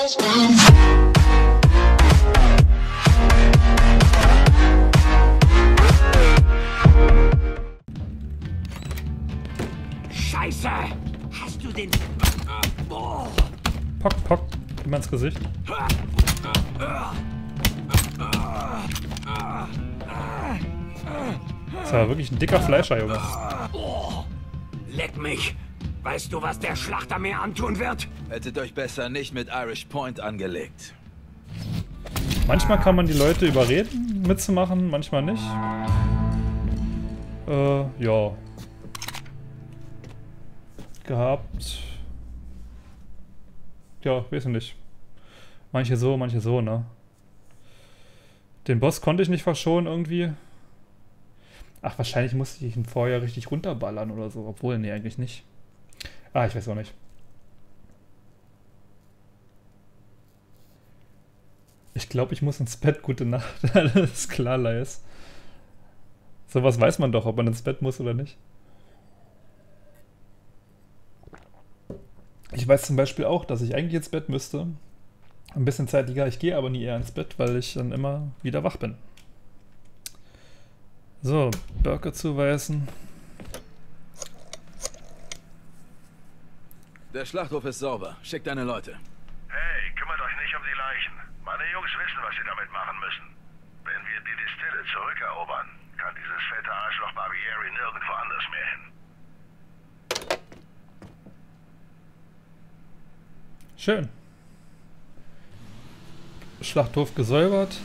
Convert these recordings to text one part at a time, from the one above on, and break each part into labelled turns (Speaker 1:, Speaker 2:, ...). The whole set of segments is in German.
Speaker 1: Scheiße! Hast du den...
Speaker 2: Pock, pock. Immer ins Gesicht. Das war wirklich ein dicker Fleischer, Junge.
Speaker 1: Leck mich! Weißt du, was der Schlachter mir antun wird?
Speaker 3: Hättet euch besser nicht mit Irish Point angelegt.
Speaker 2: Manchmal kann man die Leute überreden, mitzumachen, manchmal nicht. Äh, ja. Gehabt. Ja, weiß ich nicht. Manche so, manche so, ne? Den Boss konnte ich nicht verschonen irgendwie. Ach, wahrscheinlich musste ich ihn vorher richtig runterballern oder so. Obwohl, nee, eigentlich nicht. Ah, ich weiß auch nicht. Ich glaube, ich muss ins Bett. Gute Nacht. Alles klar, Lais. Sowas weiß man doch, ob man ins Bett muss oder nicht. Ich weiß zum Beispiel auch, dass ich eigentlich ins Bett müsste. Ein bisschen zeitlicher. Ich gehe aber nie eher ins Bett, weil ich dann immer wieder wach bin. So, Burger zuweisen.
Speaker 3: Der Schlachthof ist sauber. Schickt deine Leute.
Speaker 4: Hey, kümmert euch nicht um die Leichen. Meine Jungs wissen, was sie damit machen müssen. Wenn wir die Distille zurückerobern, kann dieses fette Arschloch Barbieri nirgendwo anders mehr hin.
Speaker 2: Schön. Schlachthof gesäubert.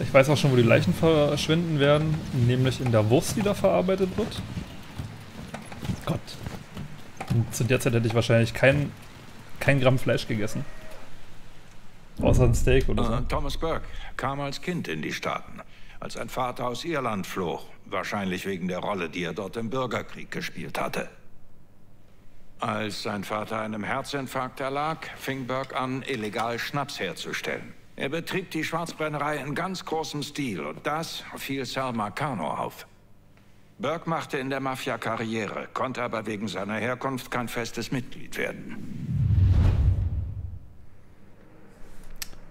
Speaker 2: Ich weiß auch schon, wo die Leichen verschwinden werden, nämlich in der Wurst, die da verarbeitet wird. Gott. Zu der Zeit hätte ich wahrscheinlich kein, kein Gramm Fleisch gegessen. Außer ein Steak oder so.
Speaker 5: Äh, Thomas Burke kam als Kind in die Staaten, als sein Vater aus Irland floh. Wahrscheinlich wegen der Rolle, die er dort im Bürgerkrieg gespielt hatte. Als sein Vater einem Herzinfarkt erlag, fing Burke an, illegal Schnaps herzustellen. Er betrieb die Schwarzbrennerei in ganz großem Stil und das fiel Sal Marcano auf. Burke machte in der Mafia Karriere, konnte aber wegen seiner Herkunft kein festes Mitglied werden.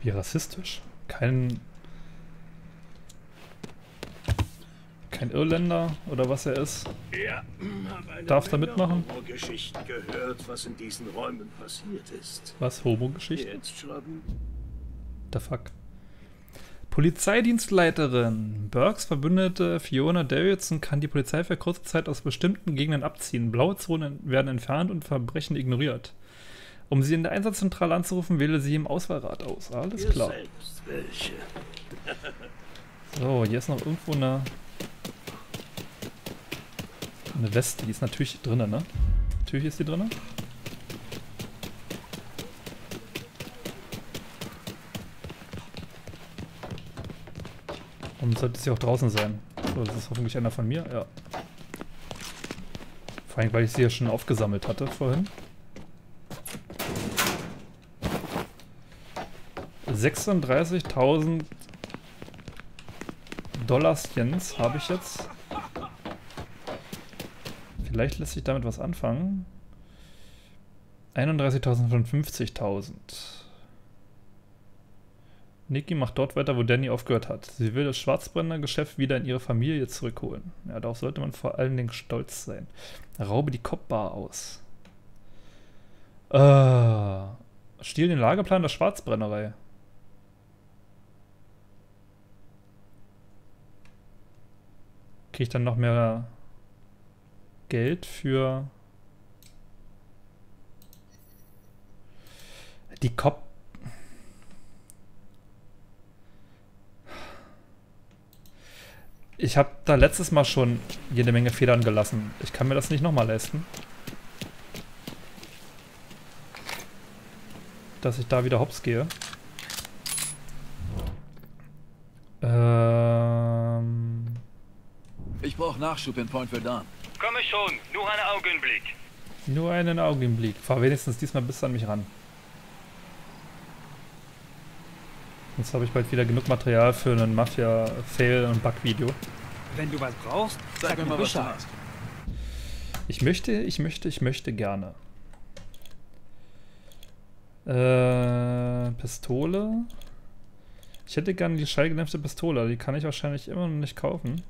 Speaker 2: Wie rassistisch? Kein. Kein Irländer oder was er ist.
Speaker 6: Ja,
Speaker 2: Darf da mitmachen?
Speaker 6: Horrorgeschichten gehört, was in diesen Räumen passiert ist.
Speaker 2: Was? Homo-Geschichte?
Speaker 6: Jetzt schreiben.
Speaker 2: The fuck? Polizeidienstleiterin. Burks Verbündete Fiona Davidson kann die Polizei für kurze Zeit aus bestimmten Gegenden abziehen. Blaue Zonen werden entfernt und Verbrechen ignoriert. Um sie in der Einsatzzentrale anzurufen, wähle sie im Auswahlrat aus. Alles klar. So, hier ist noch irgendwo eine. Eine Weste, die ist natürlich drinne, ne? Natürlich ist die drinne. Und sollte sie auch draußen sein. So, das ist hoffentlich einer von mir, ja. Vor allem, weil ich sie ja schon aufgesammelt hatte vorhin. 36.000 Dollarstjens habe ich jetzt. Vielleicht lässt sich damit was anfangen. 31.000 von 50.000. Niki macht dort weiter, wo Danny aufgehört hat. Sie will das Schwarzbrenner-Geschäft wieder in ihre Familie zurückholen. Ja, darauf sollte man vor allen Dingen stolz sein. Raube die Kopfbar aus. Äh, stiehl den Lageplan der Schwarzbrennerei. Kriege ich dann noch mehr Geld für die Kopf. Ich habe da letztes Mal schon jede Menge Federn gelassen. Ich kann mir das nicht nochmal leisten. Dass ich da wieder hops gehe. Ähm.
Speaker 3: Ich brauche Nachschub in Point Verdun.
Speaker 7: Komme schon, nur einen Augenblick.
Speaker 2: Nur einen Augenblick. Fahr wenigstens diesmal bis an mich ran. Sonst habe ich bald wieder genug Material für einen Mafia-Fail- und Bug-Video.
Speaker 1: Wenn du was brauchst,
Speaker 3: Sag mir mal, was du hast.
Speaker 2: Ich möchte, ich möchte, ich möchte gerne. Äh, Pistole. Ich hätte gerne die schallgedämpfte Pistole, die kann ich wahrscheinlich immer noch nicht kaufen.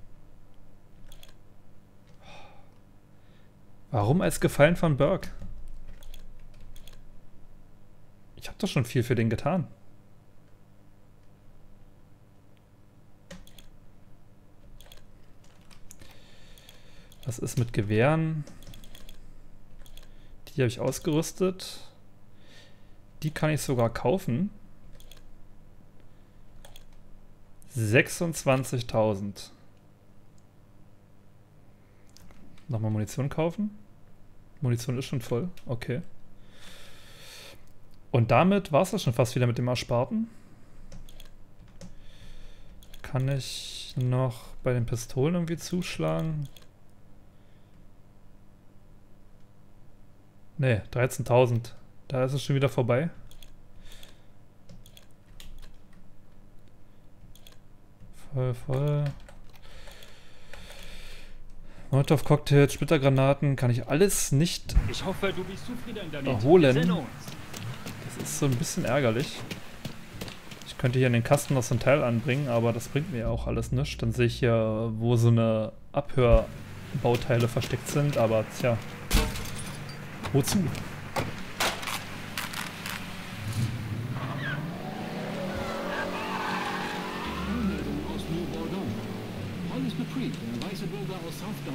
Speaker 2: Warum als Gefallen von Burke? Ich habe doch schon viel für den getan. Was ist mit Gewehren? Die habe ich ausgerüstet. Die kann ich sogar kaufen. 26.000. Nochmal Munition kaufen. Munition ist schon voll. Okay. Und damit war es das schon fast wieder mit dem Ersparten. Kann ich noch bei den Pistolen irgendwie zuschlagen? Ne, 13.000. Da ist es schon wieder vorbei. Voll, voll. Molotov-Cocktails, Splittergranaten, kann ich alles nicht
Speaker 1: Ich hoffe, du bist.
Speaker 2: Erholen. Das ist so ein bisschen ärgerlich. Ich könnte hier in den Kasten noch so ein Teil anbringen, aber das bringt mir ja auch alles nichts. Dann sehe ich hier, wo so eine Abhörbauteile versteckt sind, aber tja. Wozu?
Speaker 8: Der weiße Bürger aus South der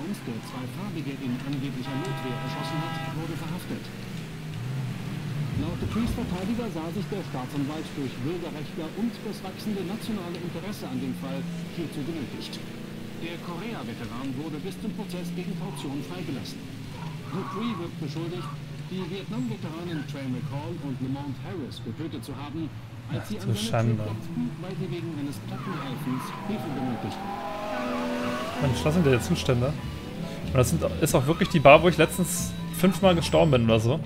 Speaker 8: zwei Farbige in angeblicher Notwehr erschossen hat, wurde verhaftet. Laut Duprees sah sich der Staatsanwalt durch Bürgerrechtler und das wachsende nationale Interesse an dem Fall hierzu genötigt. Der Korea-Veteran wurde bis zum Prozess gegen Kaution freigelassen. Dupree wird beschuldigt, die Vietnam-Veteranen Trey McCall und Lamont Harris getötet zu haben, als
Speaker 2: Ach
Speaker 8: sie an Tür
Speaker 2: Schande.
Speaker 8: klopften, weil sie wegen eines Plattenreifens Hilfe benötigten.
Speaker 2: Mensch, das sind ja die Zustände. Und das sind, ist auch wirklich die Bar, wo ich letztens fünfmal gestorben bin oder so.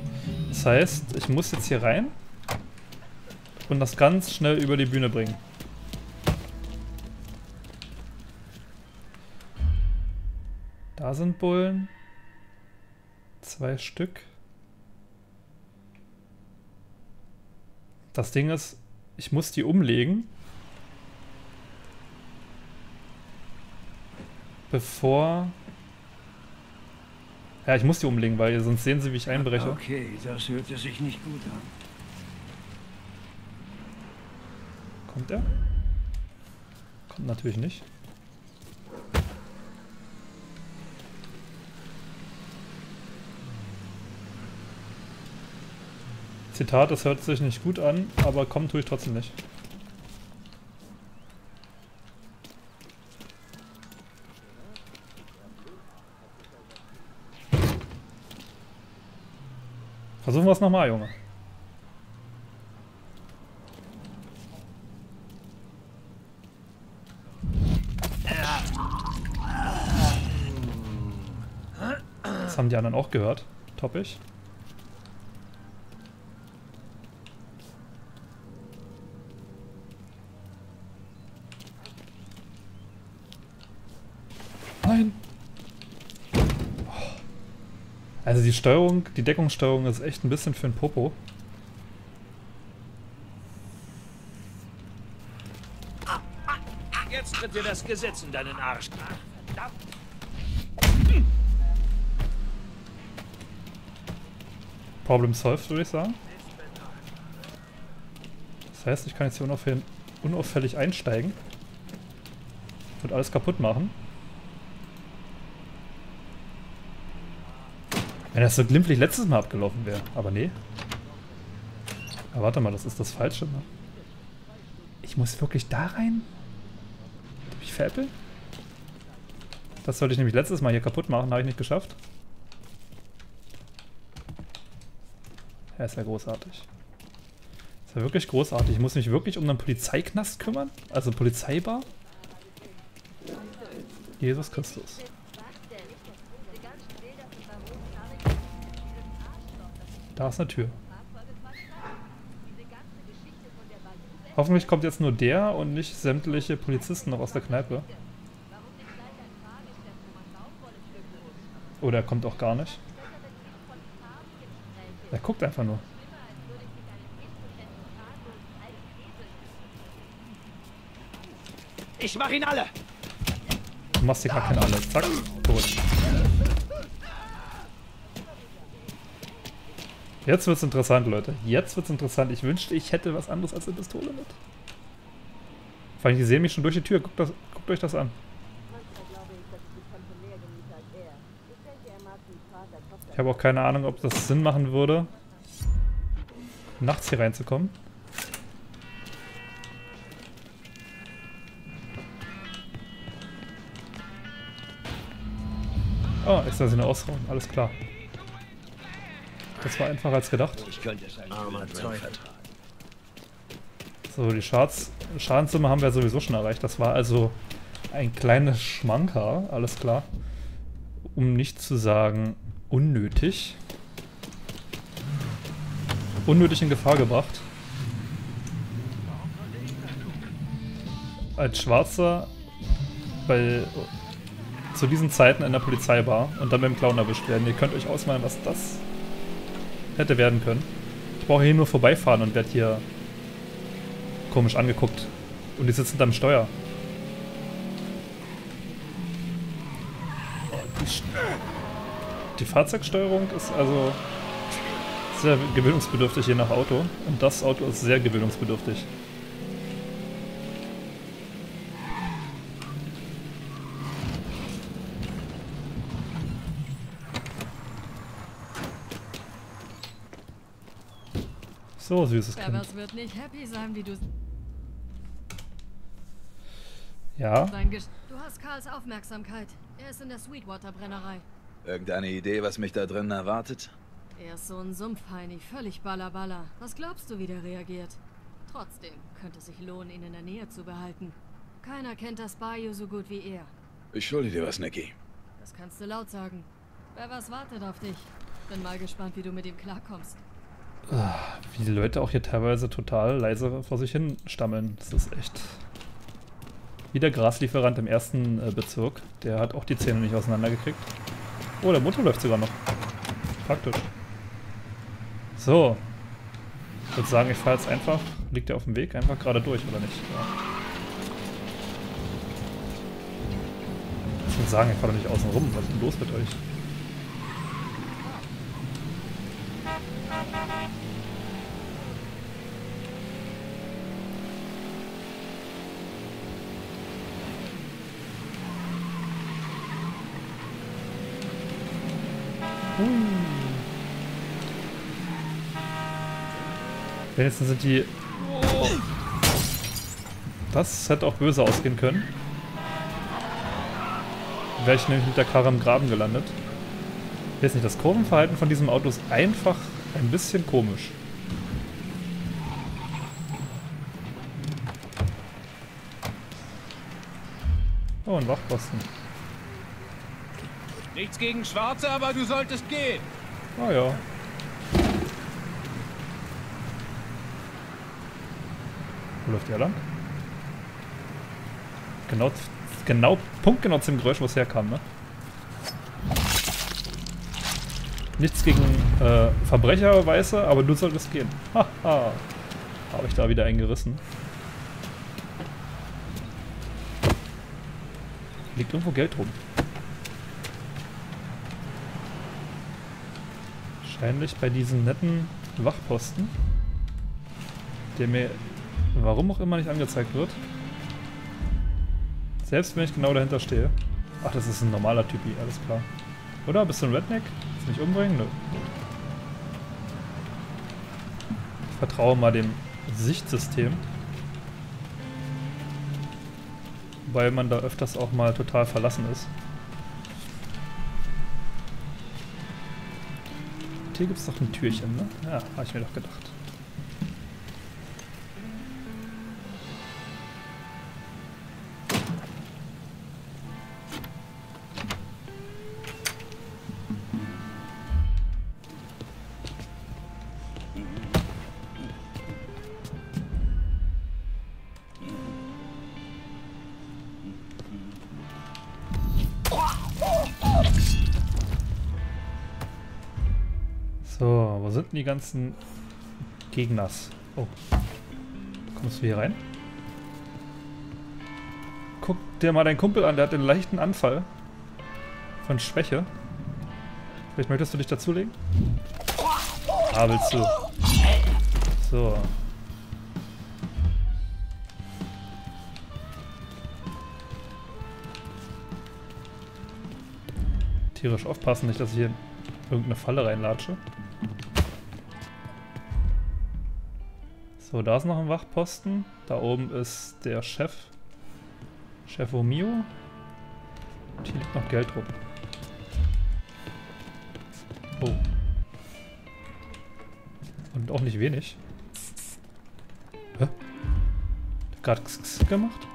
Speaker 2: Das heißt, ich muss jetzt hier rein und das ganz schnell über die Bühne bringen. Da sind Bullen. Zwei Stück. Das Ding ist, ich muss die umlegen. Bevor... Ja, ich muss die umlegen, weil sonst sehen sie, wie ich einbreche.
Speaker 6: Okay, das hörte sich nicht gut an.
Speaker 2: Kommt er? Kommt natürlich nicht. Zitat, das hört sich nicht gut an, aber kommen tue ich trotzdem nicht. Versuchen wir es nochmal, Junge. Das haben die anderen auch gehört. Toppig. Nein. Also die Steuerung, die Deckungssteuerung ist echt ein bisschen für ein Popo.
Speaker 1: Jetzt tritt dir das Gesetz in deinen Arsch.
Speaker 2: Problem solved, würde ich sagen. Das heißt, ich kann jetzt hier unauffällig einsteigen und alles kaputt machen. Wenn das so glimpflich letztes Mal abgelaufen wäre. Aber nee. Aber warte mal, das ist das Falsche. Ne? Ich muss wirklich da rein? Hab ich veräppelt? Das sollte ich nämlich letztes Mal hier kaputt machen, habe ich nicht geschafft. Er ist ja großartig. Ist ja wirklich großartig. Ich muss mich wirklich um einen Polizeiknast kümmern? Also Polizeibar? Jesus Christus. Da ist eine Tür. Hoffentlich kommt jetzt nur der und nicht sämtliche Polizisten noch aus der Kneipe. Oh, Oder er kommt auch gar nicht. Er guckt einfach nur.
Speaker 1: Ich mach ihn alle!
Speaker 2: Du machst hier gar keinen alle. Zack. Jetzt wird's interessant, Leute. Jetzt wird's interessant. Ich wünschte, ich hätte was anderes als eine Pistole mit. Vor allem, die sehen mich schon durch die Tür. Guckt, das, guckt euch das an. Ich habe auch keine Ahnung, ob das Sinn machen würde, nachts hier reinzukommen. Oh, ist das eine Ausraum? Alles klar. Das war einfacher als gedacht. So, die Schadens Schadenssumme haben wir sowieso schon erreicht. Das war also ein kleines Schmanker, alles klar. Um nicht zu sagen unnötig. Unnötig in Gefahr gebracht. Als Schwarzer bei zu diesen Zeiten in der Polizeibar und dann beim Clown erwischt werden. Ihr könnt euch ausmalen, was das hätte werden können. Ich brauche hier nur vorbeifahren und werde hier komisch angeguckt. Und die sitzen am Steuer. Die Fahrzeugsteuerung ist also sehr gewöhnungsbedürftig je nach Auto. Und das Auto ist sehr gewöhnungsbedürftig. So süßes Kind.
Speaker 9: Travers wird nicht happy sein, wie du...
Speaker 2: Ja,
Speaker 9: du hast Karls Aufmerksamkeit. Er ist in der Sweetwater-Brennerei.
Speaker 3: Irgendeine Idee, was mich da drin erwartet?
Speaker 9: Er ist so ein Sumpfheini, völlig ballerballer. Was glaubst du, wie der reagiert? Trotzdem könnte es sich lohnen, ihn in der Nähe zu behalten. Keiner kennt das Bayou so gut wie er.
Speaker 3: Ich schulde dir was, Nicky.
Speaker 9: Das kannst du laut sagen. Wer was wartet auf dich? Bin mal gespannt, wie du mit ihm klarkommst.
Speaker 2: Wie die Leute auch hier teilweise total leise vor sich hin stammeln. Das ist echt... Wie der Graslieferant im ersten äh, Bezirk. Der hat auch die Zähne nicht auseinandergekriegt. Oh, der Motor läuft sogar noch. Praktisch. So. Ich würde sagen, ich fahre jetzt einfach... Liegt der auf dem Weg? Einfach gerade durch, oder nicht? Ja. Ich würde sagen, ich fahre doch nicht außen rum. Was ist denn los mit euch? Wenigstens sind die... Das hätte auch böse ausgehen können. Wäre ich nämlich mit der Karre im Graben gelandet. Ich weiß nicht, das Kurvenverhalten von diesem Auto ist einfach ein bisschen komisch. Oh, ein Wachposten.
Speaker 1: Nichts gegen Schwarze, aber du solltest gehen.
Speaker 2: Ah ja. Wo läuft der lang? Genau, genau, punktgenau zum Geräusch, wo es herkam, ne? Nichts gegen äh, Verbrecher, Weiße, aber du solltest gehen. Haha. Habe ich da wieder eingerissen. Liegt irgendwo Geld rum. Wahrscheinlich bei diesen netten Wachposten, der mir warum auch immer nicht angezeigt wird. Selbst wenn ich genau dahinter stehe. Ach, das ist ein normaler Typi, alles klar. Oder? Bist du ein Redneck? Mich umbringen? Nö. Ich vertraue mal dem Sichtsystem. Weil man da öfters auch mal total verlassen ist. Hier gibt es doch ein Türchen, ne? Ja, habe ich mir doch gedacht. Die ganzen Gegners? Oh. Kommst du hier rein? dir mal deinen Kumpel an, der hat einen leichten Anfall von Schwäche. Vielleicht möchtest du dich dazulegen? Ah, willst du. So. Tierisch aufpassen, nicht, dass ich hier in irgendeine Falle reinlatsche. So, da ist noch ein Wachposten. Da oben ist der Chef. Chef Omio. Und hier liegt noch Geld rum. Oh. Und auch nicht wenig. Hä? Hat gerade gemacht?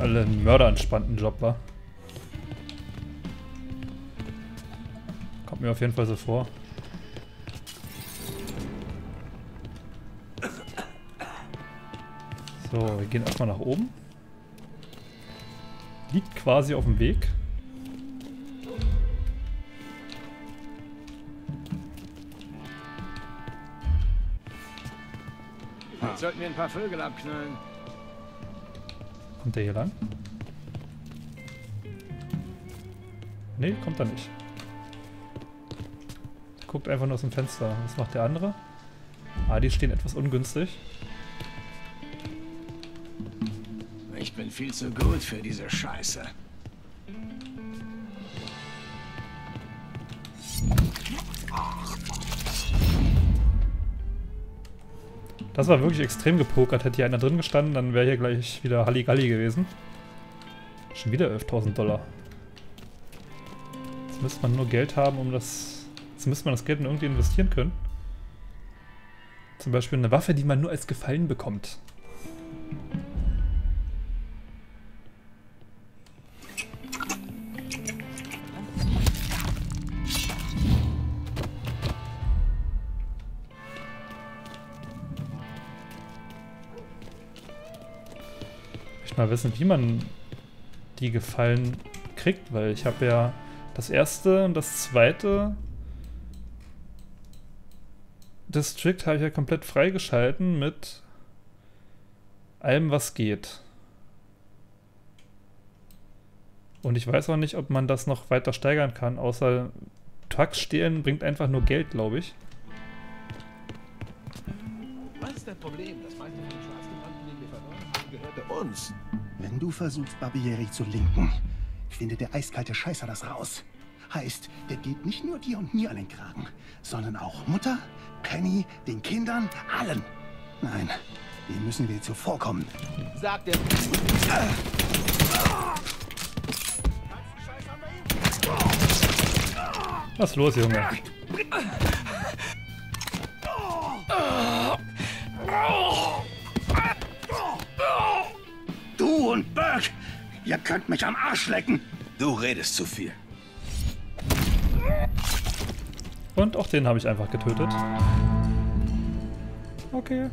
Speaker 2: Alle einen mörderentspannten Job, wa? Kommt mir auf jeden Fall so vor. So, wir gehen erstmal nach oben. Liegt quasi auf dem Weg.
Speaker 6: Jetzt sollten wir ein paar Vögel abknallen.
Speaker 2: Kommt der hier lang? Nee, kommt er nicht. Der guckt einfach nur aus dem Fenster. Was macht der andere? Ah, die stehen etwas ungünstig.
Speaker 6: Ich bin viel zu gut für diese Scheiße.
Speaker 2: Das war wirklich extrem gepokert. Hätte hier einer drin gestanden, dann wäre hier gleich wieder Halligalli gewesen. Schon wieder 11.000 Dollar. Jetzt müsste man nur Geld haben, um das... Jetzt müsste man das Geld in irgendwie investieren können. Zum Beispiel eine Waffe, die man nur als Gefallen bekommt. Mal wissen, wie man die Gefallen kriegt, weil ich habe ja das erste und das zweite District habe ich ja komplett freigeschalten mit allem, was geht. Und ich weiß auch nicht, ob man das noch weiter steigern kann, außer Trucks stehlen bringt einfach nur Geld, glaube ich.
Speaker 6: Was ist das Problem? Das meiste von den Straßenbanden, den wir verloren haben, gehörte uns.
Speaker 10: Wenn du versuchst, Barbieri zu linken, findet der eiskalte Scheißer das raus. Heißt, der geht nicht nur dir und mir an den Kragen, sondern auch Mutter, Penny, den Kindern, allen. Nein, dem müssen wir zuvorkommen.
Speaker 6: Sagt der...
Speaker 2: Was ist los, Junge?
Speaker 10: Ihr könnt mich am Arsch lecken.
Speaker 3: Du redest zu viel.
Speaker 2: Und auch den habe ich einfach getötet. Okay.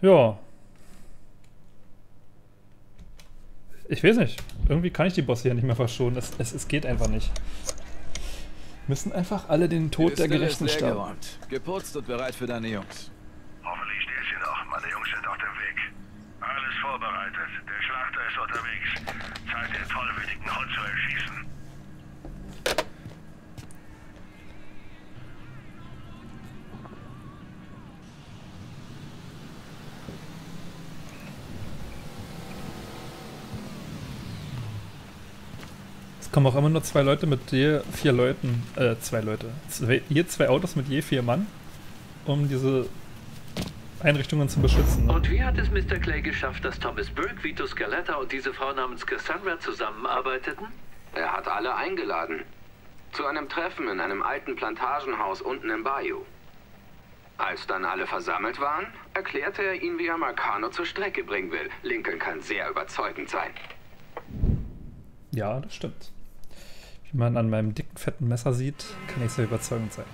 Speaker 2: Ja. Ich weiß nicht. Irgendwie kann ich die Bosse hier nicht mehr verschonen. Es, es, es geht einfach nicht. Müssen einfach alle den Tod der Gerechten sterben.
Speaker 3: Geputzt und bereit für deine Jungs.
Speaker 4: Hoffentlich steht sie noch. Meine Jungs sind auf dem Weg. Alles vorbereitet. Der Schlachter ist unterwegs. Zeit, den tollwütigen Hund zu erschießen.
Speaker 2: Es kommen auch immer nur zwei Leute mit je vier Leuten, äh, zwei Leute. Zwei, je zwei Autos mit je vier Mann, um diese Einrichtungen zu beschützen. Ne?
Speaker 11: Und wie hat es Mr. Clay geschafft, dass Thomas Burke, Vito Scaletta und diese Frau namens Cassandra zusammenarbeiteten?
Speaker 12: Er hat alle eingeladen. Zu einem Treffen in einem alten Plantagenhaus unten im Bayou. Als dann alle versammelt waren, erklärte er ihnen, wie er Marcano zur Strecke bringen will. Lincoln kann sehr überzeugend sein.
Speaker 2: Ja, das stimmt. Wie man an meinem dicken, fetten Messer sieht, kann ich sehr überzeugend sein.